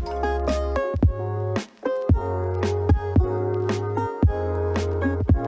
Música